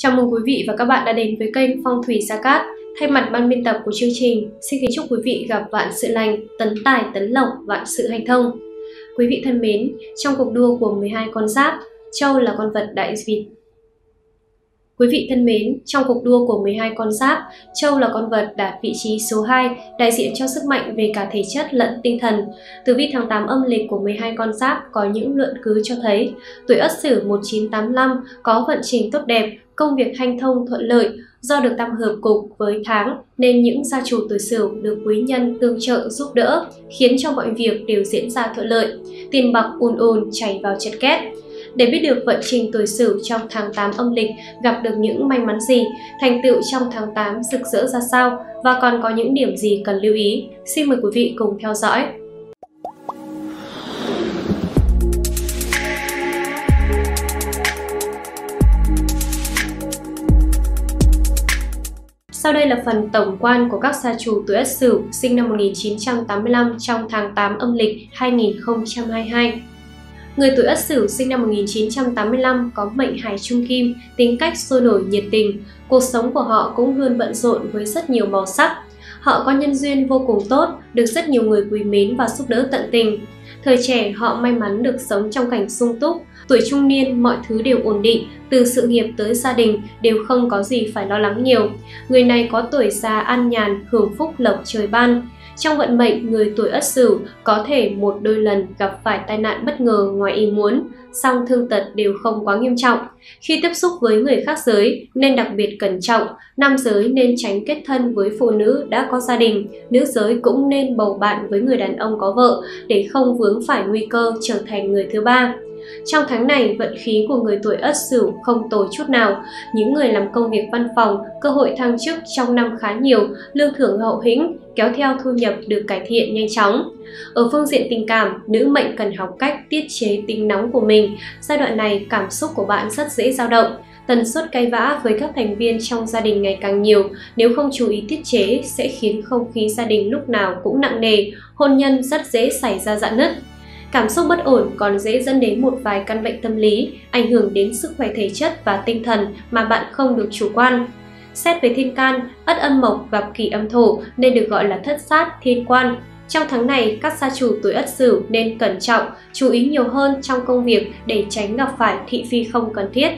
Chào mừng quý vị và các bạn đã đến với kênh Phong thủy Sa Cát. Thay mặt ban biên tập của chương trình, xin kính chúc quý vị gặp vạn sự lành, tấn tài tấn lộc, vạn sự hành thông. Quý vị thân mến, trong cuộc đua của 12 con giáp, Châu là con vật đại Việt Quý vị thân mến, trong cuộc đua của 12 con giáp, Châu là con vật đạt vị trí số 2, đại diện cho sức mạnh về cả thể chất lẫn tinh thần. Từ vi tháng 8 âm lịch của 12 con giáp có những luận cứ cho thấy, tuổi Ất Sửu 1985 có vận trình tốt đẹp, công việc hanh thông thuận lợi, do được tam hợp cục với tháng nên những gia chủ tuổi Sửu được quý nhân tương trợ giúp đỡ, khiến cho mọi việc đều diễn ra thuận lợi. Tiền bạc ùn ùn chảy vào chật két để biết được vận trình tuổi Sửu trong tháng 8 âm lịch gặp được những may mắn gì, thành tựu trong tháng 8 rực rỡ ra sao và còn có những điểm gì cần lưu ý. Xin mời quý vị cùng theo dõi. Sau đây là phần tổng quan của các gia chủ tuổi Ất Sửu sinh năm 1985 trong tháng 8 âm lịch 2022. Người tuổi Ất Sửu sinh năm 1985 có mệnh hải trung kim, tính cách sôi nổi nhiệt tình. Cuộc sống của họ cũng luôn bận rộn với rất nhiều màu sắc. Họ có nhân duyên vô cùng tốt, được rất nhiều người quý mến và giúp đỡ tận tình. Thời trẻ họ may mắn được sống trong cảnh sung túc, tuổi trung niên mọi thứ đều ổn định, từ sự nghiệp tới gia đình đều không có gì phải lo lắng nhiều. Người này có tuổi già an nhàn, hưởng phúc lộc trời ban. Trong vận mệnh, người tuổi Ất Sửu có thể một đôi lần gặp phải tai nạn bất ngờ ngoài ý muốn, song thương tật đều không quá nghiêm trọng. Khi tiếp xúc với người khác giới nên đặc biệt cẩn trọng, nam giới nên tránh kết thân với phụ nữ đã có gia đình, nữ giới cũng nên bầu bạn với người đàn ông có vợ để không vướng phải nguy cơ trở thành người thứ ba. Trong tháng này, vận khí của người tuổi Ất Sửu không tồi chút nào. Những người làm công việc văn phòng, cơ hội thăng chức trong năm khá nhiều, lương thưởng hậu hĩnh, kéo theo thu nhập được cải thiện nhanh chóng. Ở phương diện tình cảm, nữ mệnh cần học cách tiết chế tính nóng của mình. Giai đoạn này, cảm xúc của bạn rất dễ dao động. Tần suất cay vã với các thành viên trong gia đình ngày càng nhiều, nếu không chú ý tiết chế sẽ khiến không khí gia đình lúc nào cũng nặng nề, hôn nhân rất dễ xảy ra dạn nứt. Cảm xúc bất ổn còn dễ dẫn đến một vài căn bệnh tâm lý, ảnh hưởng đến sức khỏe thể chất và tinh thần mà bạn không được chủ quan. Xét về thiên can, ất âm mộc gặp kỷ âm thổ nên được gọi là thất sát thiên quan. Trong tháng này, các gia chủ tuổi ất sửu nên cẩn trọng, chú ý nhiều hơn trong công việc để tránh gặp phải thị phi không cần thiết.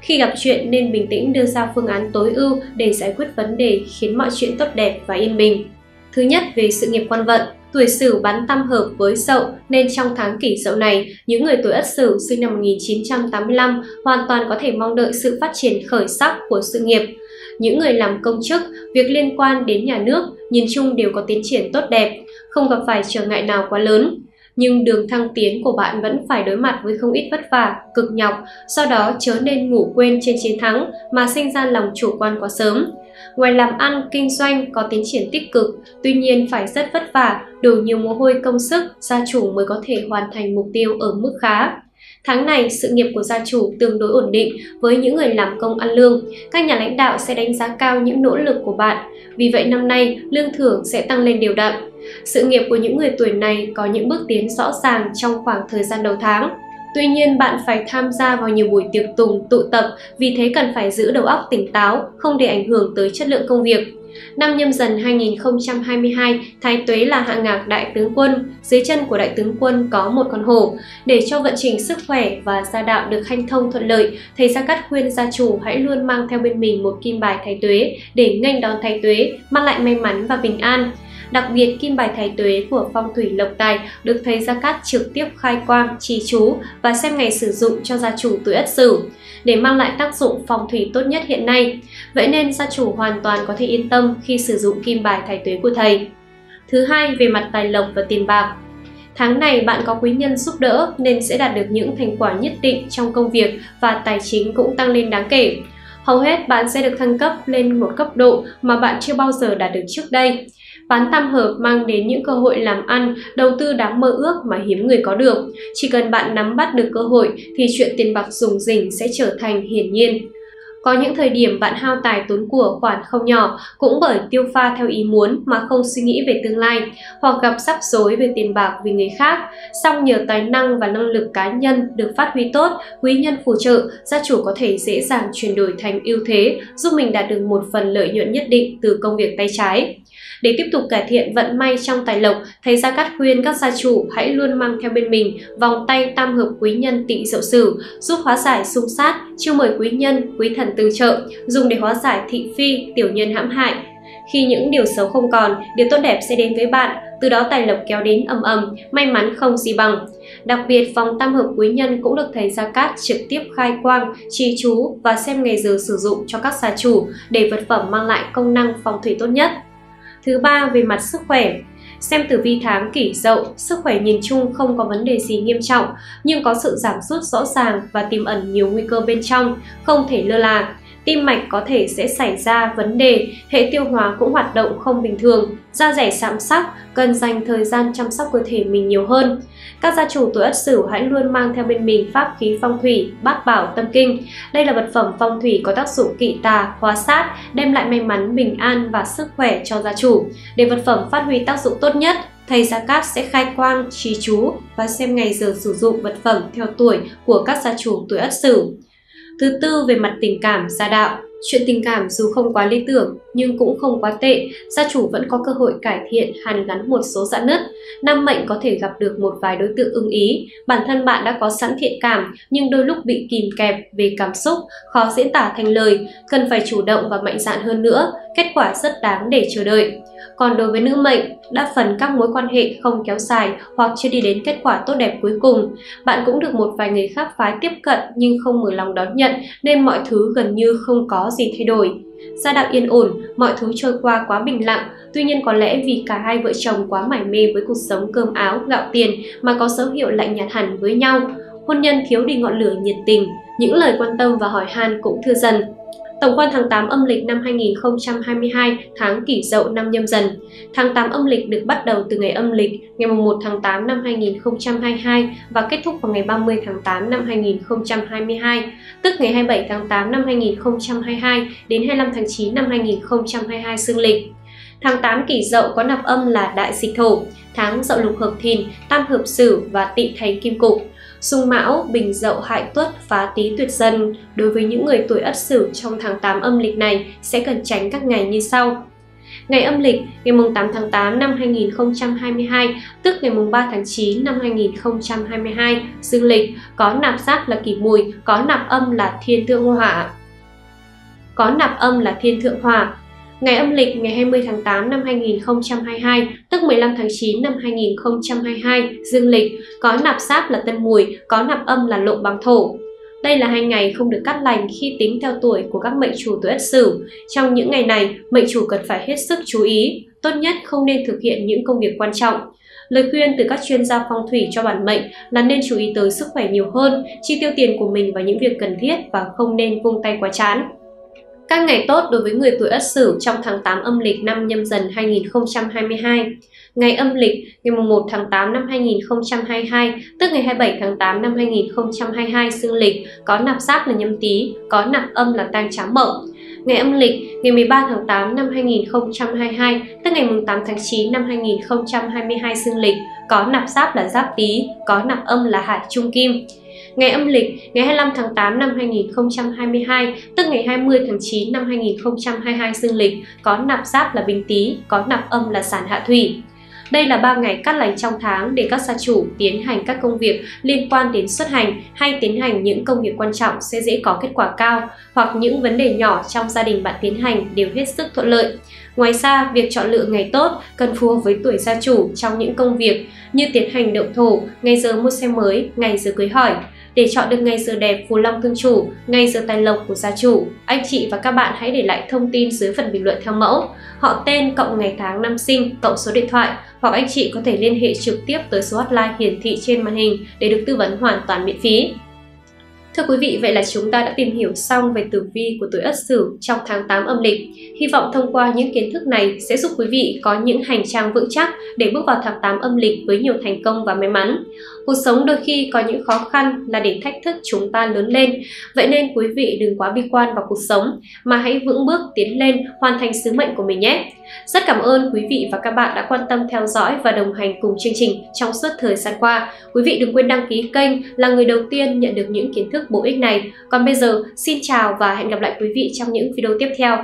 Khi gặp chuyện nên bình tĩnh đưa ra phương án tối ưu để giải quyết vấn đề khiến mọi chuyện tốt đẹp và yên bình. Thứ nhất về sự nghiệp quan vận, tuổi Sửu bắn tam hợp với dậu nên trong tháng Kỷ dậu này, những người tuổi Ất Sửu sinh năm 1985 hoàn toàn có thể mong đợi sự phát triển khởi sắc của sự nghiệp. Những người làm công chức, việc liên quan đến nhà nước nhìn chung đều có tiến triển tốt đẹp, không gặp phải trở ngại nào quá lớn. Nhưng đường thăng tiến của bạn vẫn phải đối mặt với không ít vất vả, cực nhọc, do đó chớ nên ngủ quên trên chiến thắng mà sinh ra lòng chủ quan quá sớm. Ngoài làm ăn, kinh doanh có tiến triển tích cực, tuy nhiên phải rất vất vả, đủ nhiều mồ hôi công sức, gia chủ mới có thể hoàn thành mục tiêu ở mức khá. Tháng này, sự nghiệp của gia chủ tương đối ổn định với những người làm công ăn lương. Các nhà lãnh đạo sẽ đánh giá cao những nỗ lực của bạn. Vì vậy năm nay, lương thưởng sẽ tăng lên đều đặn. Sự nghiệp của những người tuổi này có những bước tiến rõ ràng trong khoảng thời gian đầu tháng. Tuy nhiên, bạn phải tham gia vào nhiều buổi tiệc tùng, tụ tập, vì thế cần phải giữ đầu óc tỉnh táo, không để ảnh hưởng tới chất lượng công việc. Năm nhâm dần 2022, Thái Tuế là hạng ngạc đại tướng quân, dưới chân của đại tướng quân có một con hổ. Để cho vận trình sức khỏe và gia đạo được hanh thông thuận lợi, thầy Gia Cát khuyên gia chủ hãy luôn mang theo bên mình một kim bài Thái Tuế để nghênh đón Thái Tuế, mang lại may mắn và bình an. Đặc biệt, kim bài thái tuế của phong thủy lộc tài được thầy Gia Cát trực tiếp khai quang, trì chú và xem ngày sử dụng cho gia chủ tuổi Ất Sửu để mang lại tác dụng phong thủy tốt nhất hiện nay. Vậy nên gia chủ hoàn toàn có thể yên tâm khi sử dụng kim bài thái tuế của thầy. Thứ hai, về mặt tài lộc và tiền bạc. Tháng này bạn có quý nhân giúp đỡ nên sẽ đạt được những thành quả nhất định trong công việc và tài chính cũng tăng lên đáng kể. Hầu hết bạn sẽ được thăng cấp lên một cấp độ mà bạn chưa bao giờ đạt được trước đây. Bán tam hợp mang đến những cơ hội làm ăn, đầu tư đáng mơ ước mà hiếm người có được. Chỉ cần bạn nắm bắt được cơ hội thì chuyện tiền bạc dùng rỉnh sẽ trở thành hiển nhiên. Có những thời điểm bạn hao tài tốn của khoản không nhỏ cũng bởi tiêu pha theo ý muốn mà không suy nghĩ về tương lai hoặc gặp rắc rối về tiền bạc vì người khác. Song nhờ tài năng và năng lực cá nhân được phát huy tốt, quý nhân phù trợ, gia chủ có thể dễ dàng chuyển đổi thành ưu thế, giúp mình đạt được một phần lợi nhuận nhất định từ công việc tay trái. Để tiếp tục cải thiện vận may trong tài lộc, thầy Gia Cát khuyên các gia chủ hãy luôn mang theo bên mình vòng tay tam hợp quý nhân tị dậu sửu, giúp hóa giải xung sát, chiêu mời quý nhân, quý thần tương trợ, dùng để hóa giải thị phi, tiểu nhân hãm hại. Khi những điều xấu không còn, điều tốt đẹp sẽ đến với bạn, từ đó tài lộc kéo đến ầm ầm, may mắn không gì bằng. Đặc biệt, vòng tam hợp quý nhân cũng được thầy Gia Cát trực tiếp khai quang, trì chú và xem ngày giờ sử dụng cho các gia chủ để vật phẩm mang lại công năng phong thủy tốt nhất. Thứ ba về mặt sức khỏe, Xem tử vi tháng kỷ dậu, sức khỏe nhìn chung không có vấn đề gì nghiêm trọng, nhưng có sự giảm sút rõ ràng và tiềm ẩn nhiều nguy cơ bên trong, không thể lơ là tim mạch có thể sẽ xảy ra vấn đề, hệ tiêu hóa cũng hoạt động không bình thường, da rẻ sạm sắc, cần dành thời gian chăm sóc cơ thể mình nhiều hơn. Các gia chủ tuổi Ất Sửu hãy luôn mang theo bên mình pháp khí phong thủy, bát bảo tâm kinh. Đây là vật phẩm phong thủy có tác dụng kỵ tà, hóa sát, đem lại may mắn, bình an và sức khỏe cho gia chủ. Để vật phẩm phát huy tác dụng tốt nhất, thầy Gia Cát sẽ khai quang, trì chú và xem ngày giờ sử dụng vật phẩm theo tuổi của các gia chủ tuổi Ất Sửu. Thứ tư về mặt tình cảm, gia đạo. Chuyện tình cảm dù không quá lý tưởng nhưng cũng không quá tệ, gia chủ vẫn có cơ hội cải thiện hàn gắn một số dạn nứt. nam mệnh có thể gặp được một vài đối tượng ưng ý, bản thân bạn đã có sẵn thiện cảm nhưng đôi lúc bị kìm kẹp về cảm xúc, khó diễn tả thành lời, cần phải chủ động và mạnh dạn hơn nữa, kết quả rất đáng để chờ đợi. Còn đối với nữ mệnh, đa phần các mối quan hệ không kéo dài hoặc chưa đi đến kết quả tốt đẹp cuối cùng. Bạn cũng được một vài người khác phái tiếp cận nhưng không mở lòng đón nhận nên mọi thứ gần như không có gì thay đổi. Gia đạo yên ổn, mọi thứ trôi qua quá bình lặng, tuy nhiên có lẽ vì cả hai vợ chồng quá mải mê với cuộc sống cơm áo, gạo tiền mà có dấu hiệu lạnh nhạt hẳn với nhau. Hôn nhân thiếu đi ngọn lửa nhiệt tình, những lời quan tâm và hỏi han cũng thưa dần. Tổng quan tháng 8 âm lịch năm 2022, tháng kỷ dậu năm nhâm dần. Tháng 8 âm lịch được bắt đầu từ ngày âm lịch ngày 1 tháng 8 năm 2022 và kết thúc vào ngày 30 tháng 8 năm 2022, tức ngày 27 tháng 8 năm 2022 đến 25 tháng 9 năm 2022 dương lịch. Tháng 8 kỷ dậu có nạp âm là đại dịch thổ, tháng dậu lục hợp thìn, tam hợp Sử và Tị thầy kim cục. Xung Mão, Bình Dậu, Hại Tuất, Phá Tý Tuyệt Dần. đối với những người tuổi Ất Sửu trong tháng 8 âm lịch này sẽ cần tránh các ngày như sau. Ngày âm lịch ngày 8 tháng 8 năm 2022, tức ngày 3 tháng 9 năm 2022, dương lịch có nạp giáp là kỷ mùi, có nạp âm là thiên thượng hỏa. Có nạp âm là thiên thượng hỏa, Ngày âm lịch ngày 20 tháng 8 năm 2022, tức 15 tháng 9 năm 2022, dương lịch, có nạp sát là tân mùi, có nạp âm là lộ bằng thổ. Đây là hai ngày không được cắt lành khi tính theo tuổi của các mệnh chủ tuổi Ất Sửu. Trong những ngày này, mệnh chủ cần phải hết sức chú ý, tốt nhất không nên thực hiện những công việc quan trọng. Lời khuyên từ các chuyên gia phong thủy cho bản mệnh là nên chú ý tới sức khỏe nhiều hơn, chi tiêu tiền của mình vào những việc cần thiết và không nên vung tay quá chán. Các ngày tốt đối với người tuổi Ất Sửu trong tháng 8 âm lịch năm nhâm dần 2022. Ngày âm lịch ngày 1 tháng 8 năm 2022, tức ngày 27 tháng 8 năm 2022 dương lịch, có nạp giáp là nhâm tý, có nạp âm là tang trám mậu. Ngày âm lịch ngày 13 tháng 8 năm 2022, tức ngày 8 tháng 9 năm 2022 dương lịch, có nạp giáp là giáp tý, có nạp âm là hạt trung kim. Ngày âm lịch ngày 25 tháng 8 năm 2022, tức ngày 20 tháng 9 năm 2022 dương lịch, có nạp giáp là bình tý, có nạp âm là sản hạ thủy. Đây là 3 ngày cắt lành trong tháng để các gia chủ tiến hành các công việc liên quan đến xuất hành hay tiến hành những công việc quan trọng sẽ dễ có kết quả cao hoặc những vấn đề nhỏ trong gia đình bạn tiến hành đều hết sức thuận lợi. Ngoài ra, việc chọn lựa ngày tốt cần phù hợp với tuổi gia chủ trong những công việc như tiến hành động thổ, ngày giờ mua xe mới, ngày giờ cưới hỏi. Để chọn được ngày giờ đẹp phù long thương chủ, ngày giờ tài lộc của gia chủ, anh chị và các bạn hãy để lại thông tin dưới phần bình luận theo mẫu, họ tên cộng ngày tháng năm sinh cộng số điện thoại hoặc anh chị có thể liên hệ trực tiếp tới số hotline hiển thị trên màn hình để được tư vấn hoàn toàn miễn phí. Thưa quý vị, vậy là chúng ta đã tìm hiểu xong về tử vi của tuổi Ất Sửu trong tháng 8 âm lịch. Hy vọng thông qua những kiến thức này sẽ giúp quý vị có những hành trang vững chắc để bước vào tháng 8 âm lịch với nhiều thành công và may mắn. Cuộc sống đôi khi có những khó khăn là để thách thức chúng ta lớn lên, vậy nên quý vị đừng quá bi quan vào cuộc sống mà hãy vững bước tiến lên hoàn thành sứ mệnh của mình nhé. Rất cảm ơn quý vị và các bạn đã quan tâm theo dõi và đồng hành cùng chương trình trong suốt thời gian qua. Quý vị đừng quên đăng ký kênh là người đầu tiên nhận được những kiến thức bổ ích này. Còn bây giờ, xin chào và hẹn gặp lại quý vị trong những video tiếp theo.